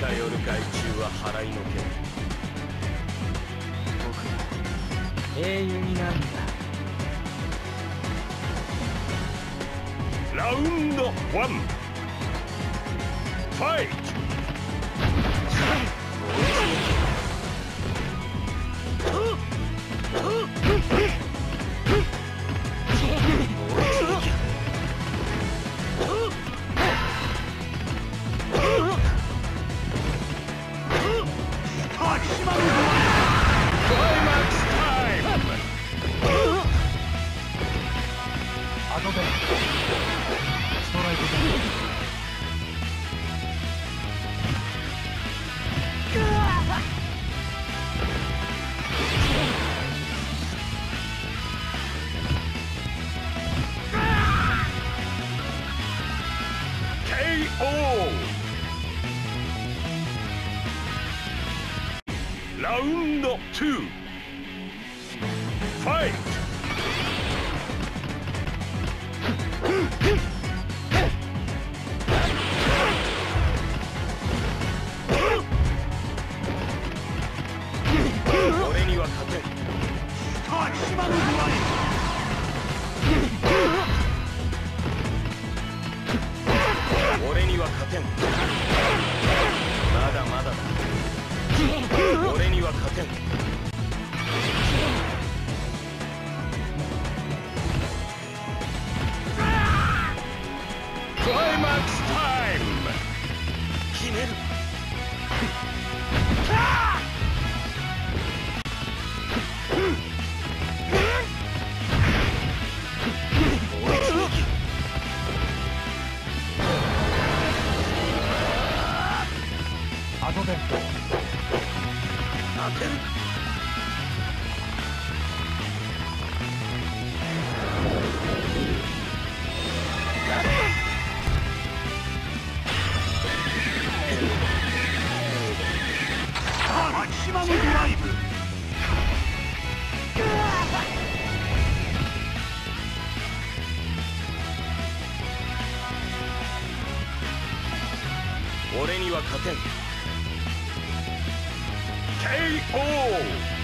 害虫は払いのけ僕は英雄になるんだ。ラウンドワン。ファイト。ラウンド2ファイト。カリスマの具合俺には勝てん。まだまだだ。俺には勝てん。当てるマキシマムドライブ俺には勝てん。KO